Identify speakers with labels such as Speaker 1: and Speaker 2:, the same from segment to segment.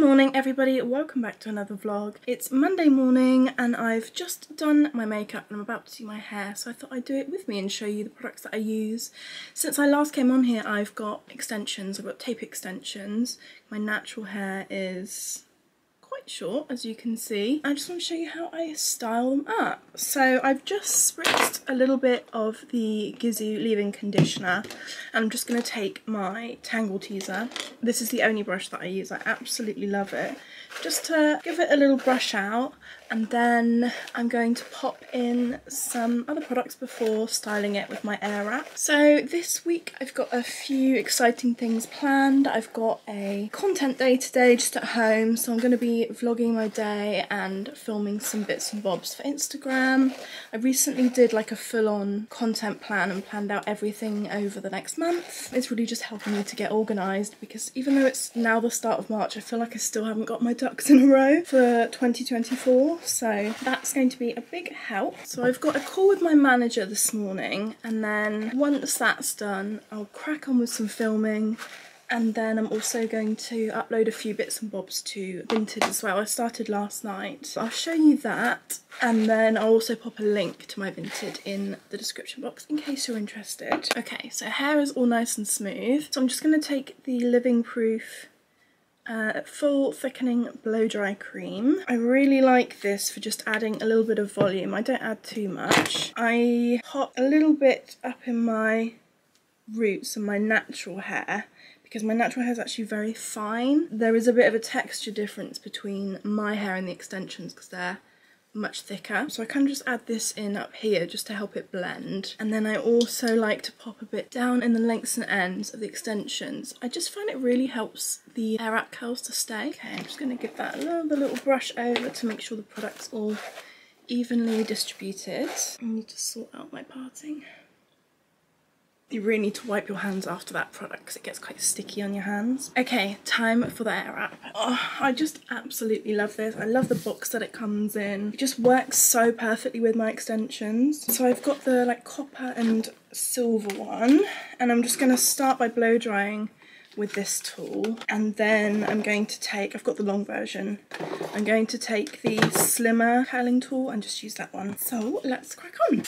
Speaker 1: morning everybody, welcome back to another vlog. It's Monday morning and I've just done my makeup and I'm about to do my hair so I thought I'd do it with me and show you the products that I use. Since I last came on here I've got extensions, I've got tape extensions. My natural hair is quite short as you can see. I just want to show you how I style them up. So I've just spritzed a little bit of the Gisou leave-in conditioner and I'm just going to take my Tangle Teezer. This is the only brush that I use, I absolutely love it. Just to give it a little brush out and then I'm going to pop in some other products before styling it with my Airwrap. So this week I've got a few exciting things planned. I've got a content day today just at home so I'm going to be vlogging my day and filming some bits and bobs for Instagram. I recently did like a full-on content plan and planned out everything over the next month. It's really just helping me to get organised because even though it's now the start of March I feel like I still haven't got my ducks in a row for 2024 so that's going to be a big help. So I've got a call with my manager this morning and then once that's done I'll crack on with some filming and then I'm also going to upload a few bits and bobs to Vinted as well. I started last night. I'll show you that and then I'll also pop a link to my Vinted in the description box in case you're interested. Okay, so hair is all nice and smooth. So I'm just going to take the Living Proof uh, full thickening blow dry cream. I really like this for just adding a little bit of volume. I don't add too much. I pop a little bit up in my roots and my natural hair because my natural hair is actually very fine. There is a bit of a texture difference between my hair and the extensions because they're much thicker. So I can just add this in up here just to help it blend. And then I also like to pop a bit down in the lengths and ends of the extensions. I just find it really helps the Airwrap curls to stay. Okay, I'm just going to give that a little, the little brush over to make sure the product's all evenly distributed. I need to sort out my parting you really need to wipe your hands after that product because it gets quite sticky on your hands. Okay, time for the Airwrap. Oh, I just absolutely love this. I love the box that it comes in. It just works so perfectly with my extensions. So I've got the like copper and silver one and I'm just going to start by blow drying with this tool and then I'm going to take, I've got the long version, I'm going to take the slimmer curling tool and just use that one. So let's crack on.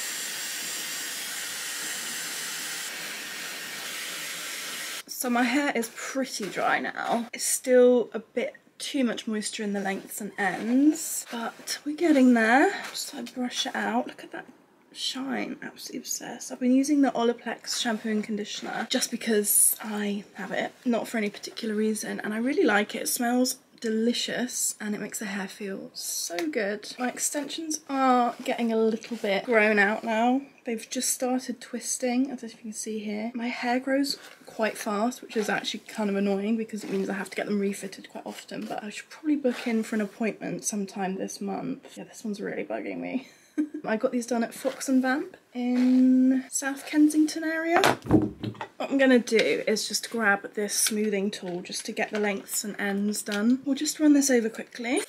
Speaker 1: So my hair is pretty dry now. It's still a bit too much moisture in the lengths and ends, but we're getting there. Just I brush it out. Look at that shine absolutely obsessed i've been using the olaplex shampoo and conditioner just because i have it not for any particular reason and i really like it it smells delicious and it makes the hair feel so good. My extensions are getting a little bit grown out now. They've just started twisting, as if you can see here. My hair grows quite fast, which is actually kind of annoying because it means I have to get them refitted quite often, but I should probably book in for an appointment sometime this month. Yeah, this one's really bugging me. I got these done at Fox and Vamp in South Kensington area. What I'm going to do is just grab this smoothing tool just to get the lengths and ends done. We'll just run this over quickly.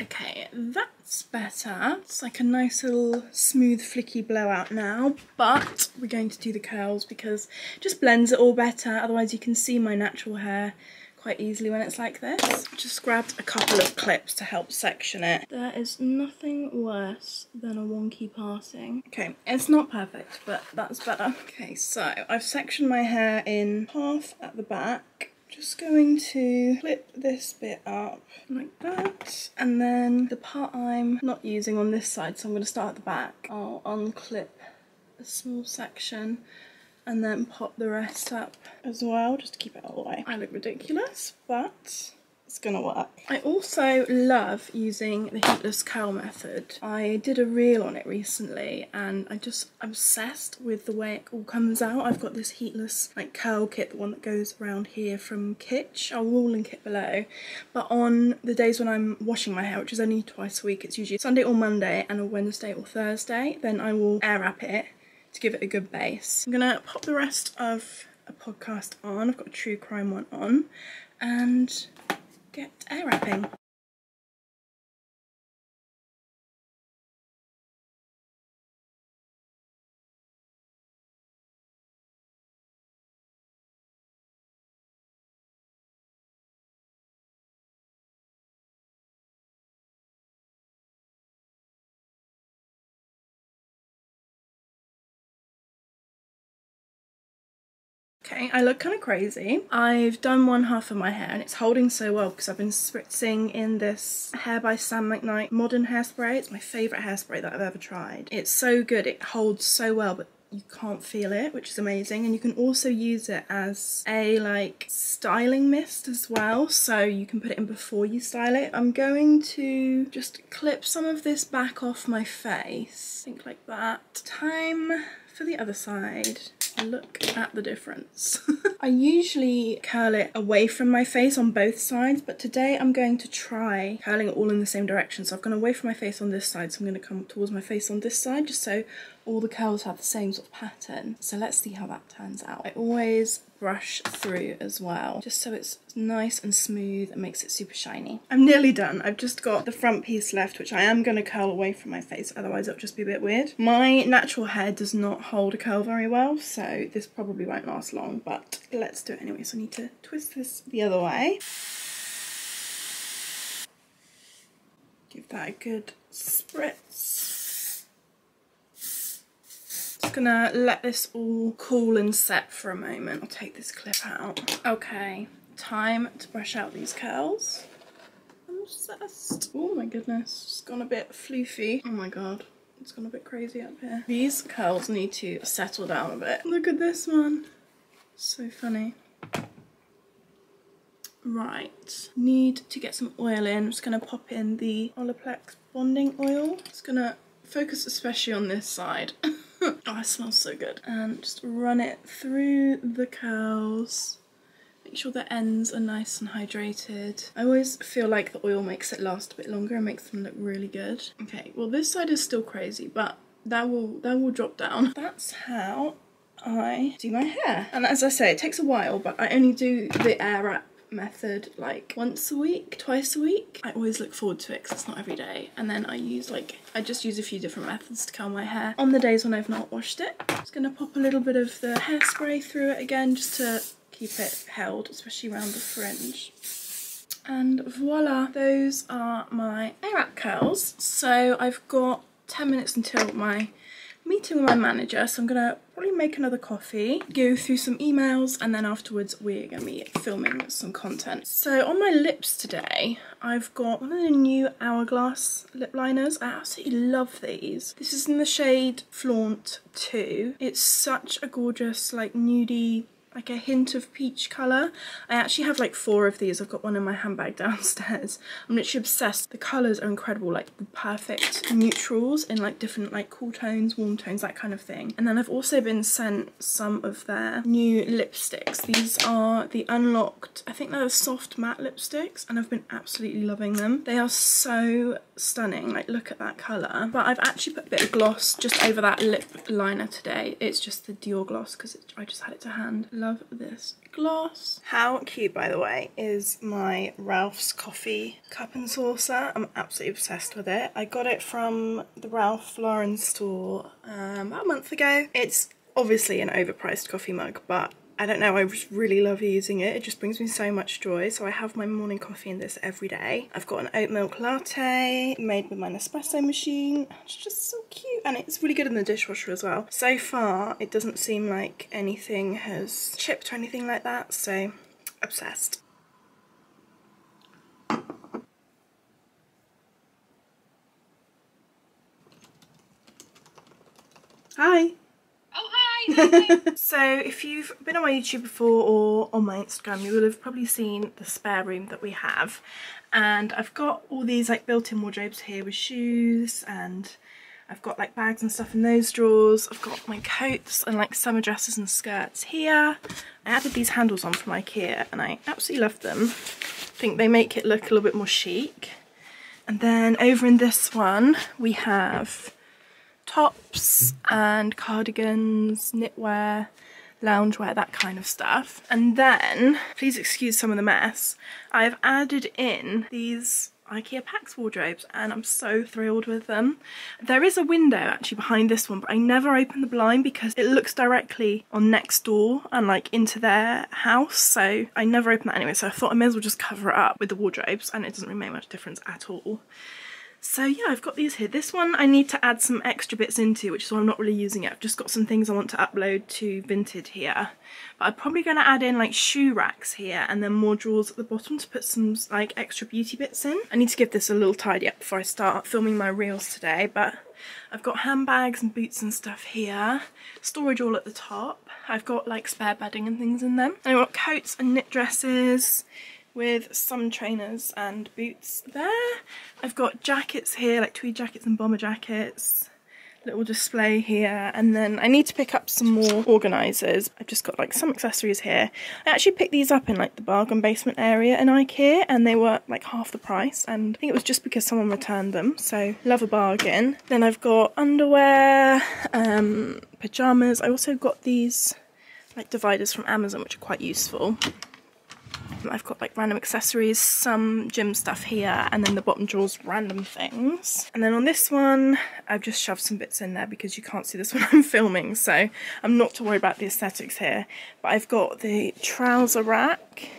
Speaker 1: Okay, that's better. It's like a nice little smooth flicky blowout now, but we're going to do the curls because it just blends it all better. Otherwise you can see my natural hair quite easily when it's like this. Just grabbed a couple of clips to help section it. There is nothing worse than a wonky parting. Okay, it's not perfect, but that's better. Okay, so I've sectioned my hair in half at the back just going to clip this bit up like that and then the part I'm not using on this side so I'm going to start at the back I'll unclip a small section and then pop the rest up as well just to keep it all the way. I look ridiculous but it's gonna work. I also love using the heatless curl method. I did a reel on it recently and I just obsessed with the way it all comes out. I've got this heatless like curl kit, the one that goes around here from Kitsch. I will link it below. But on the days when I'm washing my hair, which is only twice a week, it's usually Sunday or Monday and a Wednesday or Thursday, then I will air Airwrap it to give it a good base. I'm gonna pop the rest of a podcast on. I've got a true crime one on and get Airwrapping. I look kind of crazy. I've done one half of my hair and it's holding so well because I've been spritzing in this Hair by Sam McKnight modern hairspray. It's my favourite hairspray that I've ever tried. It's so good, it holds so well but you can't feel it which is amazing and you can also use it as a like styling mist as well so you can put it in before you style it. I'm going to just clip some of this back off my face, think like that. Time for the other side look at the difference. I usually curl it away from my face on both sides, but today I'm going to try curling it all in the same direction. So I've gone away from my face on this side, so I'm going to come towards my face on this side, just so all the curls have the same sort of pattern. So let's see how that turns out. I always brush through as well, just so it's nice and smooth and makes it super shiny. I'm nearly done. I've just got the front piece left, which I am going to curl away from my face, otherwise it'll just be a bit weird. My natural hair does not hold a curl very well, so this probably won't last long, but let's do it anyway. So I need to twist this the other way. Give that a good spritz just gonna let this all cool and set for a moment. I'll take this clip out. Okay, time to brush out these curls. I'm obsessed. Oh my goodness, it's gone a bit floofy. Oh my god. It's gone a bit crazy up here. These curls need to settle down a bit. Look at this one. So funny. Right, need to get some oil in. I'm just going to pop in the Olaplex bonding oil. It's going to focus especially on this side. oh, it smells so good. And just run it through the curls. Make sure the ends are nice and hydrated. I always feel like the oil makes it last a bit longer and makes them look really good. Okay, well this side is still crazy, but that will that will drop down. That's how I do my hair. And as I say, it takes a while, but I only do the Airwrap method like once a week, twice a week. I always look forward to it because it's not every day. And then I use like, I just use a few different methods to curl my hair on the days when I've not washed it. Just gonna pop a little bit of the hairspray through it again just to keep it held, especially around the fringe. And voila, those are my Airwrap curls. So I've got 10 minutes until my meeting with my manager, so I'm gonna probably make another coffee, go through some emails, and then afterwards we're gonna be filming some content. So on my lips today, I've got one of the new Hourglass lip liners. I absolutely love these. This is in the shade Flaunt 2. It's such a gorgeous, like, nudie like a hint of peach colour. I actually have like four of these. I've got one in my handbag downstairs. I'm literally obsessed. The colours are incredible, like the perfect neutrals in like different like cool tones, warm tones, that kind of thing. And then I've also been sent some of their new lipsticks. These are the Unlocked, I think they're the soft matte lipsticks and I've been absolutely loving them. They are so stunning, like look at that colour. But I've actually put a bit of gloss just over that lip liner today. It's just the Dior gloss because I just had it to hand love this gloss. How cute, by the way, is my Ralph's Coffee cup and saucer. I'm absolutely obsessed with it. I got it from the Ralph Lauren store um, about a month ago. It's obviously an overpriced coffee mug, but I don't know, I just really love using it. It just brings me so much joy. So I have my morning coffee in this every day. I've got an oat milk latte made with my Nespresso machine. It's just so cute. And it's really good in the dishwasher as well. So far, it doesn't seem like anything has chipped or anything like that. So obsessed. Hi. so if you've been on my YouTube before or on my Instagram you will have probably seen the spare room that we have and I've got all these like built-in wardrobes here with shoes and I've got like bags and stuff in those drawers. I've got my coats and like summer dresses and skirts here. I added these handles on from Ikea and I absolutely love them. I think they make it look a little bit more chic. And then over in this one we have tops and cardigans, knitwear, loungewear, that kind of stuff. And then, please excuse some of the mess, I've added in these IKEA Pax wardrobes and I'm so thrilled with them. There is a window actually behind this one but I never open the blind because it looks directly on next door and like into their house so I never open that anyway so I thought I may as well just cover it up with the wardrobes and it doesn't really make much difference at all. So yeah, I've got these here. This one I need to add some extra bits into, which is why I'm not really using it. I've just got some things I want to upload to Vinted here. But I'm probably going to add in like shoe racks here and then more drawers at the bottom to put some like extra beauty bits in. I need to give this a little tidy up before I start filming my reels today, but I've got handbags and boots and stuff here. Storage all at the top. I've got like spare bedding and things in them. I've got coats and knit dresses with some trainers and boots there. I've got jackets here, like tweed jackets and bomber jackets. Little display here and then I need to pick up some more organisers. I've just got like some accessories here. I actually picked these up in like the bargain basement area in Ikea and they were like half the price and I think it was just because someone returned them so love a bargain. Then I've got underwear, um, pyjamas. I also got these like dividers from Amazon which are quite useful. I've got like random accessories, some gym stuff here, and then the bottom drawers random things. And then on this one, I've just shoved some bits in there because you can't see this when I'm filming, so I'm not to worry about the aesthetics here. But I've got the trouser rack,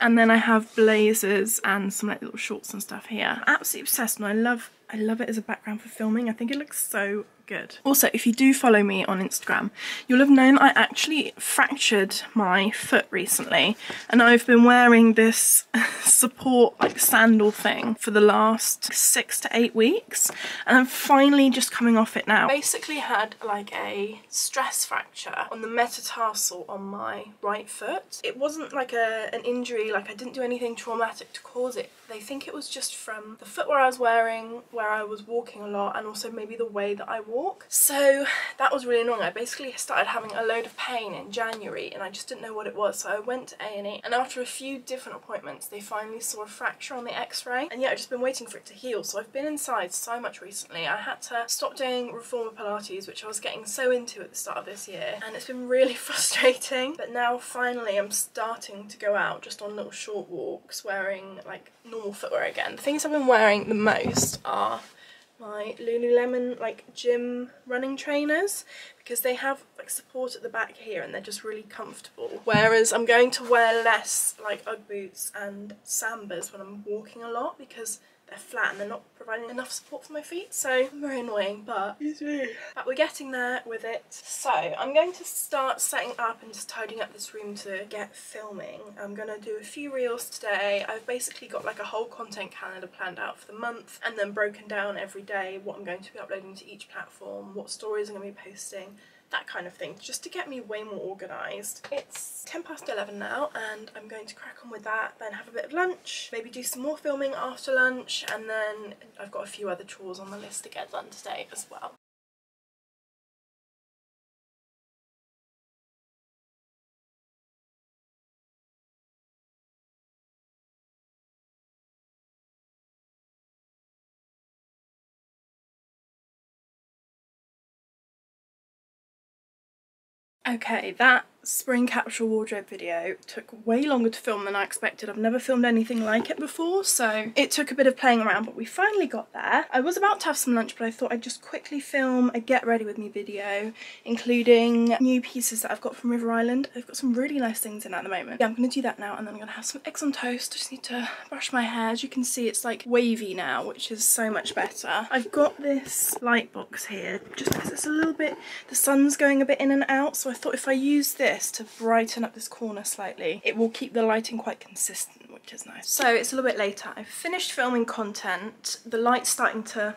Speaker 1: and then I have blazers and some like little shorts and stuff here. I'm absolutely obsessed and I love I love it as a background for filming. I think it looks so good. Also, if you do follow me on Instagram, you'll have known I actually fractured my foot recently and I've been wearing this support like sandal thing for the last six to eight weeks and I'm finally just coming off it now. Basically had like a stress fracture on the metatarsal on my right foot. It wasn't like a, an injury, like I didn't do anything traumatic to cause it. They think it was just from the footwear I was wearing, where I was walking a lot and also maybe the way that I walk. So that was really annoying. I basically started having a load of pain in January and I just didn't know what it was. So I went to A&E and after a few different appointments they finally saw a fracture on the x-ray and yeah I've just been waiting for it to heal. So I've been inside so much recently. I had to stop doing reformer Pilates which I was getting so into at the start of this year and it's been really frustrating but now finally I'm starting to go out just on little short walks wearing like normal footwear again. The things I've been wearing the most are my Lululemon like gym running trainers because they have like support at the back here and they're just really comfortable. Whereas I'm going to wear less like Ugg boots and Sambas when I'm walking a lot because they're flat and they're not providing enough support for my feet so very annoying but but we're getting there with it. So I'm going to start setting up and just tidying up this room to get filming. I'm gonna do a few reels today. I've basically got like a whole content calendar planned out for the month and then broken down every day what I'm going to be uploading to each platform what stories I'm going to be posting that kind of thing, just to get me way more organised. It's 10 past 11 now and I'm going to crack on with that, then have a bit of lunch, maybe do some more filming after lunch and then I've got a few other chores on the list to get done today as well. Okay, that spring capsule wardrobe video took way longer to film than I expected. I've never filmed anything like it before, so it took a bit of playing around, but we finally got there. I was about to have some lunch, but I thought I'd just quickly film a get ready with me video, including new pieces that I've got from River Island. I've got some really nice things in at the moment. Yeah, I'm gonna do that now, and then I'm gonna have some eggs on toast. I just need to brush my hair. As you can see, it's like wavy now, which is so much better. I've got this light box here, just because it's a little bit, the sun's going a bit in and out, so I thought if I use this, this to brighten up this corner slightly. It will keep the lighting quite consistent, which is nice. So it's a little bit later. I've finished filming content. The light's starting to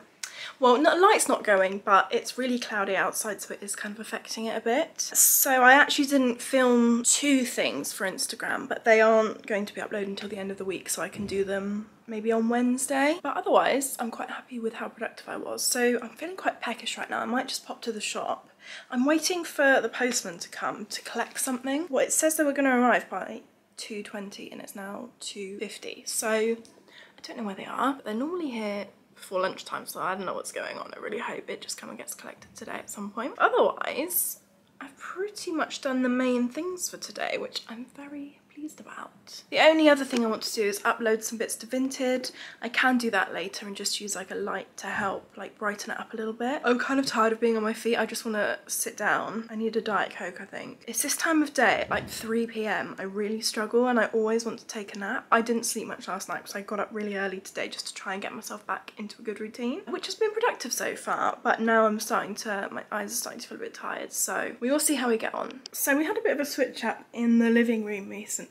Speaker 1: well, the light's not going, but it's really cloudy outside, so it is kind of affecting it a bit. So I actually didn't film two things for Instagram, but they aren't going to be uploaded until the end of the week, so I can do them maybe on Wednesday. But otherwise, I'm quite happy with how productive I was. So I'm feeling quite peckish right now. I might just pop to the shop. I'm waiting for the postman to come to collect something. Well, it says they were going to arrive by 2.20 and it's now 2.50. So I don't know where they are, but they're normally here before lunchtime, so I don't know what's going on. I really hope it just kind of gets collected today at some point. Otherwise, I've pretty much done the main things for today, which I'm very pleased about. The only other thing I want to do is upload some bits to Vinted. I can do that later and just use like a light to help like brighten it up a little bit. I'm kind of tired of being on my feet. I just want to sit down. I need a Diet Coke, I think. It's this time of day like 3 p.m. I really struggle and I always want to take a nap. I didn't sleep much last night because I got up really early today just to try and get myself back into a good routine, which has been productive so far. But now I'm starting to, my eyes are starting to feel a bit tired. So we will see how we get on. So we had a bit of a switch up in the living room recently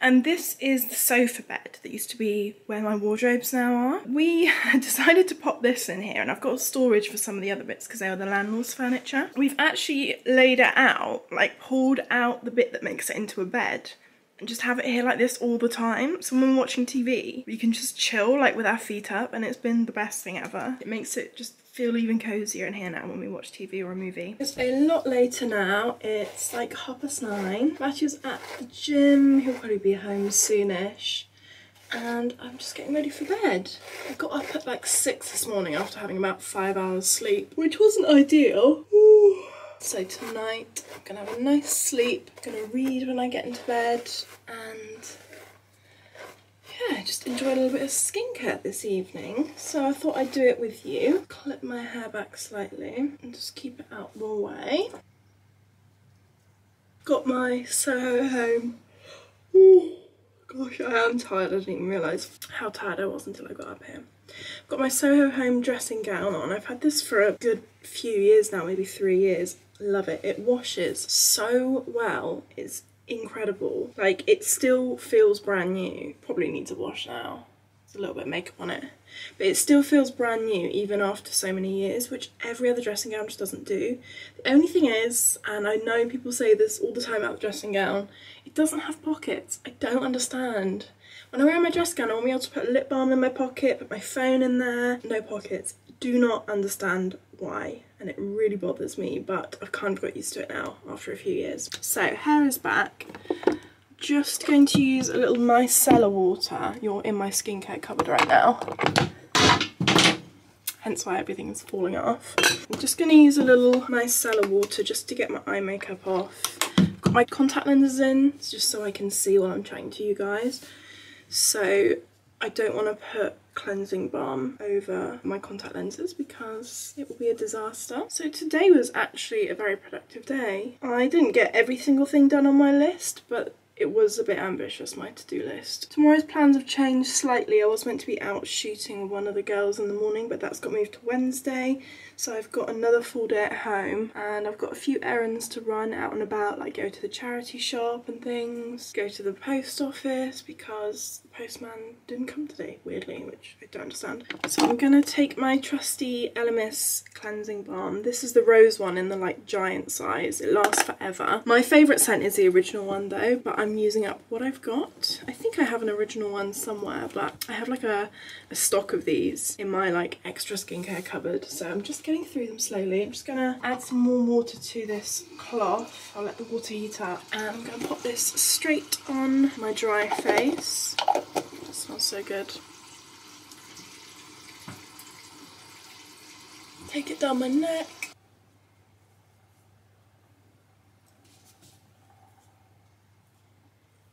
Speaker 1: and this is the sofa bed that used to be where my wardrobes now are. We decided to pop this in here and I've got storage for some of the other bits because they are the landlord's furniture. We've actually laid it out, like pulled out the bit that makes it into a bed and just have it here like this all the time. So when we're watching TV, we can just chill like with our feet up and it's been the best thing ever. It makes it just feel even cozier in here now when we watch TV or a movie. It's a lot later now. It's like half past nine. Matthew's at the gym. He'll probably be home soonish. And I'm just getting ready for bed. I got up at like six this morning after having about five hours sleep, which wasn't ideal. Ooh. So tonight I'm gonna have a nice sleep. I'm gonna read when I get into bed and yeah, just enjoy a little bit of skincare this evening. So I thought I'd do it with you. Clip my hair back slightly and just keep it out the way. Got my Soho Home. Ooh, gosh, I am tired. I didn't even realise how tired I was until I got up here. Got my Soho Home dressing gown on. I've had this for a good few years now, maybe three years. Love it. It washes so well. It's incredible. Like, it still feels brand new. Probably needs a wash now. There's a little bit of makeup on it. But it still feels brand new even after so many years, which every other dressing gown just doesn't do. The only thing is, and I know people say this all the time about the dressing gown, it doesn't have pockets. I don't understand. When I wear my dress gown, I want to be able to put lip balm in my pocket, put my phone in there. No pockets. Do not understand why and it really bothers me but I've kind of got used to it now after a few years. So hair is back. Just going to use a little micellar water. You're in my skincare cupboard right now. Hence why everything's falling off. I'm just going to use a little micellar water just to get my eye makeup off. Got my contact lenses in just so I can see while I'm chatting to you guys. So I don't want to put cleansing balm over my contact lenses because it will be a disaster. So today was actually a very productive day. I didn't get every single thing done on my list, but it was a bit ambitious, my to-do list. Tomorrow's plans have changed slightly. I was meant to be out shooting one of the girls in the morning, but that's got moved to Wednesday. So I've got another full day at home and I've got a few errands to run out and about, like go to the charity shop and things, go to the post office because the postman didn't come today, weirdly, which I don't understand. So I'm gonna take my trusty Elemis cleansing balm. This is the rose one in the like giant size. It lasts forever. My favourite scent is the original one though, but I'm using up what I've got. I think I have an original one somewhere, but I have like a, a stock of these in my like extra skincare cupboard. So I'm just getting through them slowly. I'm just gonna add some more water to this cloth. I'll let the water heat up and I'm gonna pop this straight on my dry face. It smells so good. Take it down my neck.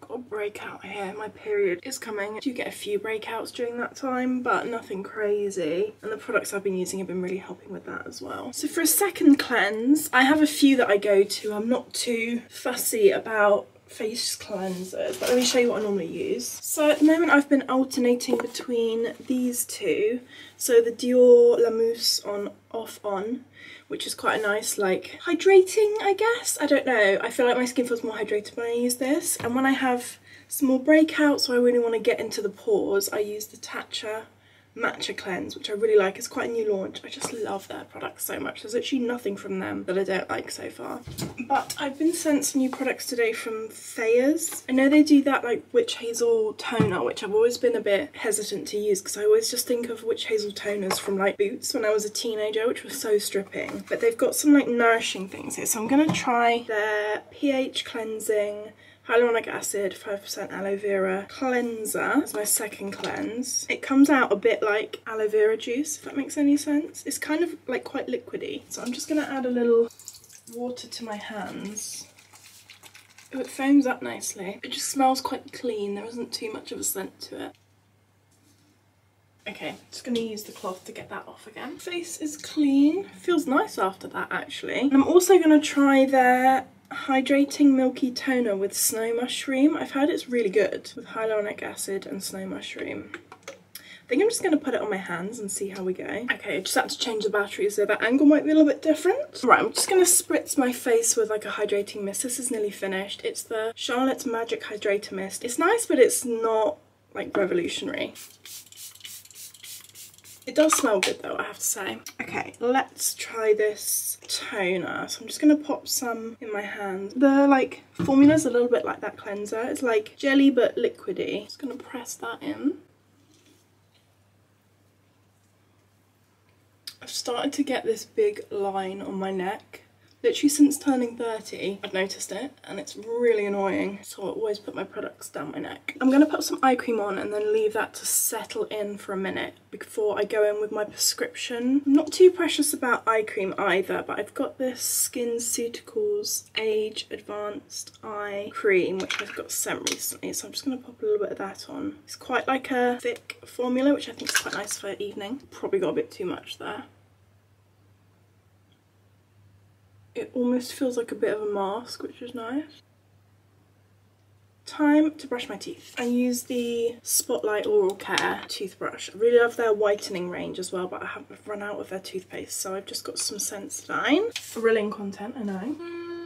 Speaker 1: Got a breakout here. My period is coming. I do get a few breakouts during that time, but nothing crazy. And the products I've been using have been really helping with that as well. So for a second cleanse, I have a few that I go to. I'm not too fussy about face cleansers but let me show you what I normally use. So at the moment I've been alternating between these two. So the Dior La Mousse on Off On which is quite a nice like hydrating I guess? I don't know. I feel like my skin feels more hydrated when I use this. And when I have small breakouts so I really want to get into the pores I use the Tatcha Matcha Cleanse, which I really like. It's quite a new launch. I just love their products so much. There's actually nothing from them that I don't like so far. But I've been sent some new products today from Thayers. I know they do that like Witch Hazel toner, which I've always been a bit hesitant to use because I always just think of Witch Hazel toners from like Boots when I was a teenager, which was so stripping. But they've got some like nourishing things here. So I'm going to try their pH cleansing hyaluronic acid, 5% aloe vera cleanser It's my second cleanse. It comes out a bit like aloe vera juice, if that makes any sense. It's kind of like quite liquidy. So I'm just gonna add a little water to my hands. Oh, it foams up nicely. It just smells quite clean. There isn't too much of a scent to it. Okay, just going to use the cloth to get that off again. Face is clean. Feels nice after that actually. And I'm also going to try their hydrating milky toner with snow mushroom. I've heard it's really good with hyaluronic acid and snow mushroom. I think I'm just going to put it on my hands and see how we go. Okay, I just had to change the battery so that angle might be a little bit different. Right, I'm just going to spritz my face with like a hydrating mist. This is nearly finished. It's the Charlotte's Magic Hydrator Mist. It's nice, but it's not like revolutionary. It does smell good though, I have to say. Okay, let's try this toner. So I'm just going to pop some in my hand. The like formula's a little bit like that cleanser. It's like jelly but liquidy. Just going to press that in. I've started to get this big line on my neck Literally since turning 30, I've noticed it and it's really annoying. So I always put my products down my neck. I'm going to put some eye cream on and then leave that to settle in for a minute before I go in with my prescription. I'm not too precious about eye cream either, but I've got this SkinCeuticals Age Advanced Eye Cream, which I've got sent recently. So I'm just going to pop a little bit of that on. It's quite like a thick formula, which I think is quite nice for evening. Probably got a bit too much there. It almost feels like a bit of a mask, which is nice. Time to brush my teeth. I use the Spotlight Oral Care toothbrush. I really love their whitening range as well, but I have run out of their toothpaste, so I've just got some Sensodyne. Thrilling content, I know.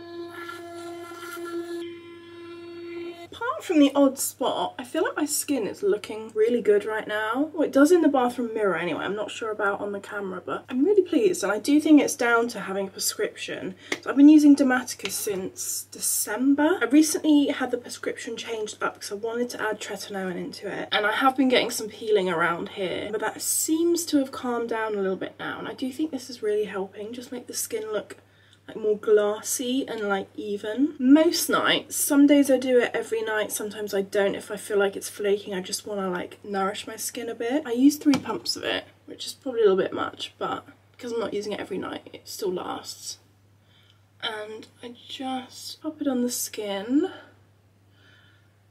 Speaker 1: From the odd spot, I feel like my skin is looking really good right now. Well, it does in the bathroom mirror anyway. I'm not sure about on the camera, but I'm really pleased. And I do think it's down to having a prescription. So I've been using Dermatica since December. I recently had the prescription changed up because I wanted to add tretinoin into it. And I have been getting some peeling around here, but that seems to have calmed down a little bit now. And I do think this is really helping just make the skin look more glassy and like even. Most nights, some days I do it every night, sometimes I don't if I feel like it's flaking, I just want to like nourish my skin a bit. I use three pumps of it, which is probably a little bit much, but because I'm not using it every night, it still lasts. And I just pop it on the skin.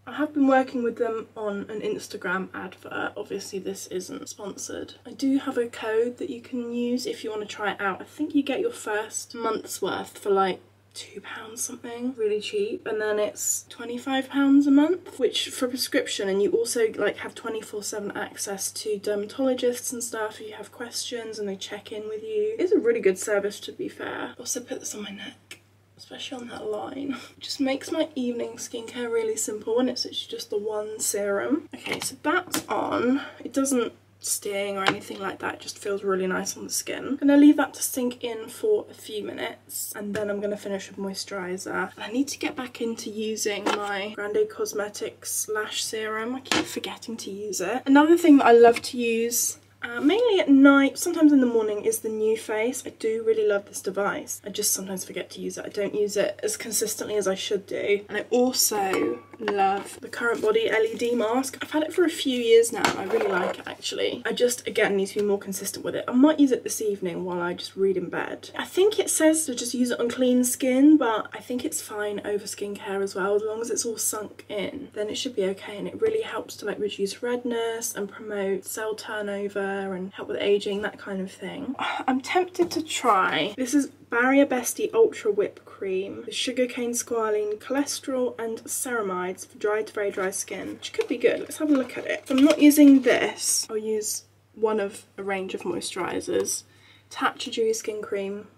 Speaker 1: I have been working with them on an Instagram advert. Uh, obviously this isn't sponsored. I do have a code that you can use if you want to try it out. I think you get your first month's worth for like two pounds something really cheap and then it's 25 pounds a month which for prescription and you also like have 24 7 access to dermatologists and stuff if you have questions and they check in with you it's a really good service to be fair also put this on my neck especially on that line. just makes my evening skincare really simple and it's actually just the one serum. Okay, so that's on. It doesn't sting or anything like that it just feels really nice on the skin. I'm gonna leave that to sink in for a few minutes and then I'm gonna finish with moisturizer. And I need to get back into using my Grande Cosmetics lash serum. I keep forgetting to use it. Another thing that I love to use uh, mainly at night, sometimes in the morning, is the NuFACE. I do really love this device. I just sometimes forget to use it. I don't use it as consistently as I should do. And I also love the CurrentBody LED mask. I've had it for a few years now I really like it actually. I just, again, need to be more consistent with it. I might use it this evening while I just read in bed. I think it says to just use it on clean skin, but I think it's fine over skincare as well. As long as it's all sunk in, then it should be okay. And it really helps to like reduce redness and promote cell turnover and help with aging, that kind of thing. I'm tempted to try, this is Barrier Bestie Ultra Whip Cream with sugarcane squalene, cholesterol and ceramides for dry to very dry skin, which could be good. Let's have a look at it. I'm not using this, I'll use one of a range of moisturisers. Tatcha Dewy Skin Cream.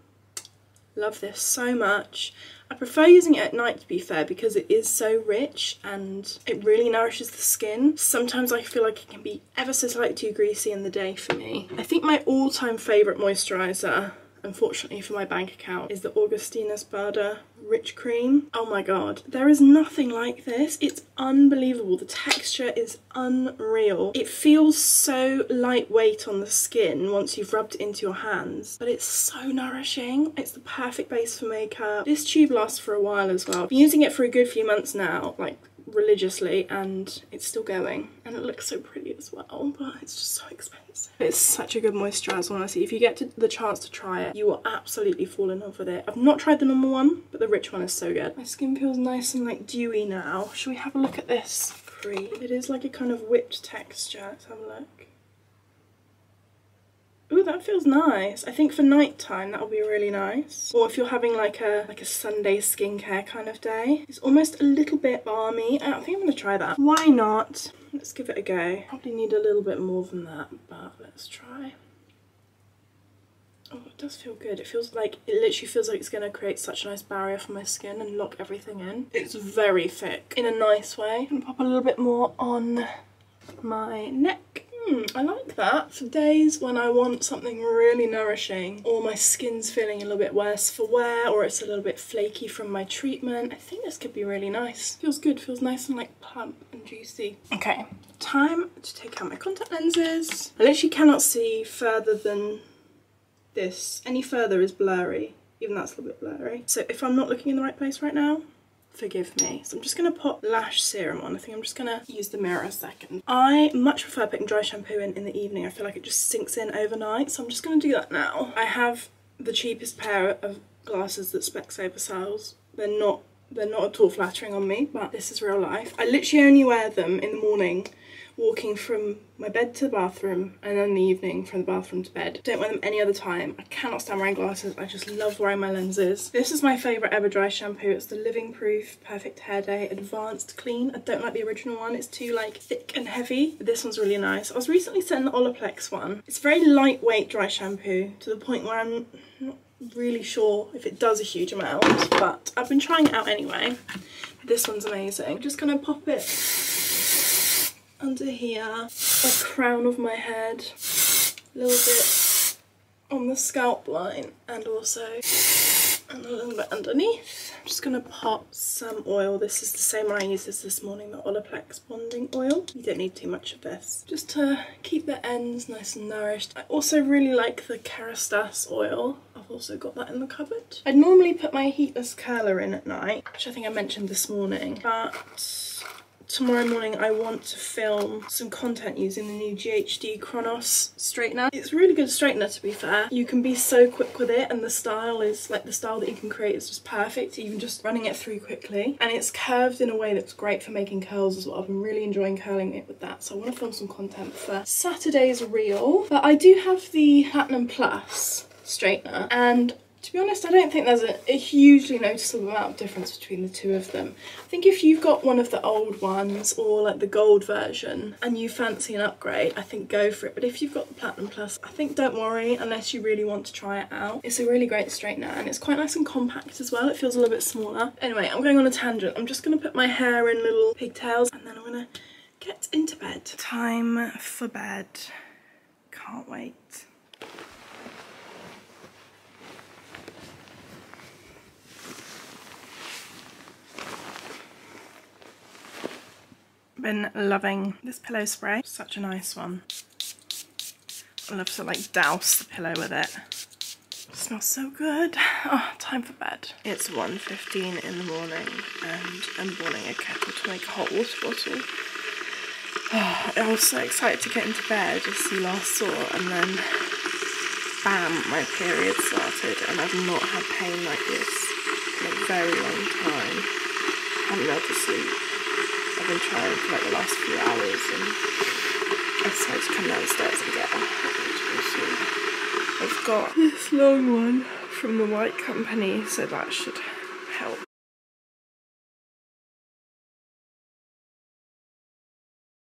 Speaker 1: Love this so much. I prefer using it at night to be fair because it is so rich and it really nourishes the skin. Sometimes I feel like it can be ever so slightly too greasy in the day for me. I think my all-time favourite moisturiser unfortunately for my bank account, is the Augustinus Bader Rich Cream. Oh my god, there is nothing like this. It's unbelievable. The texture is unreal. It feels so lightweight on the skin once you've rubbed it into your hands, but it's so nourishing. It's the perfect base for makeup. This tube lasts for a while as well. I've been using it for a good few months now, like religiously, and it's still going. And it looks so pretty as well, but it's just so expensive. It's such a good moisturiser, honestly. If you get the chance to try it, you will absolutely fall in love with it. I've not tried the normal one, but the rich one is so good. My skin feels nice and like dewy now. Should we have a look at this cream? It is like a kind of whipped texture. Let's have a look. Ooh, that feels nice. I think for night time that'll be really nice. Or if you're having like a like a Sunday skincare kind of day. It's almost a little bit balmy. Uh, I think I'm gonna try that. Why not? Let's give it a go. Probably need a little bit more than that, but let's try. Oh, it does feel good. It feels like, it literally feels like it's going to create such a nice barrier for my skin and lock everything in. It's very thick in a nice way. To pop a little bit more on my neck. Hmm, I like that. For days when I want something really nourishing or my skin's feeling a little bit worse for wear or it's a little bit flaky from my treatment, I think this could be really nice. Feels good, feels nice and like plump and juicy. Okay, time to take out my contact lenses. I literally cannot see further than this. Any further is blurry, even that's a little bit blurry. So if I'm not looking in the right place right now, forgive me. So I'm just going to put lash serum on. I think I'm just going to use the mirror a second. I much prefer putting dry shampoo in in the evening. I feel like it just sinks in overnight. So I'm just going to do that now. I have the cheapest pair of glasses that Specsavers sells. They're not they're not at all flattering on me, but this is real life. I literally only wear them in the morning walking from my bed to the bathroom and then in the evening from the bathroom to bed. Don't wear them any other time. I cannot stand wearing glasses. I just love wearing my lenses. This is my favourite ever dry shampoo. It's the Living Proof Perfect Hair Day Advanced Clean. I don't like the original one. It's too like thick and heavy. This one's really nice. I was recently sent the Olaplex one. It's very lightweight dry shampoo to the point where I'm not really sure if it does a huge amount, but I've been trying it out anyway. This one's amazing. I'm just gonna pop it under here, the crown of my head, a little bit on the scalp line and also and a little bit underneath. I'm just going to pop some oil. This is the same one I used this this morning, the Olaplex bonding oil. You don't need too much of this. Just to keep the ends nice and nourished. I also really like the Kerastase oil. I've also got that in the cupboard. I'd normally put my heatless curler in at night, which I think I mentioned this morning, but tomorrow morning I want to film some content using the new GHD Chronos straightener. It's a really good straightener to be fair. You can be so quick with it and the style is like the style that you can create is just perfect even just running it through quickly and it's curved in a way that's great for making curls as well. I've been really enjoying curling it with that so I want to film some content for Saturday's reel but I do have the Platinum Plus straightener and to be honest, I don't think there's a, a, hugely noticeable amount of difference between the two of them. I think if you've got one of the old ones or like the gold version and you fancy an upgrade, I think go for it. But if you've got the Platinum Plus, I think don't worry unless you really want to try it out. It's a really great straightener and it's quite nice and compact as well. It feels a little bit smaller. Anyway, I'm going on a tangent. I'm just going to put my hair in little pigtails and then I'm going to get into bed. Time for bed. Can't wait. Been loving this pillow spray. Such a nice one. I love to like douse the pillow with it. it smells so good. Oh, time for bed. It's 1.15 in the morning and I'm boiling a kettle to make a hot water bottle. Oh, I was so excited to get into bed as you last saw and then bam, my period started and I've not had pain like this in a very long time. I haven't been able to sleep. I've been trying for like the last few hours and I decided to come downstairs and get a I've got this long one from the White Company, so that should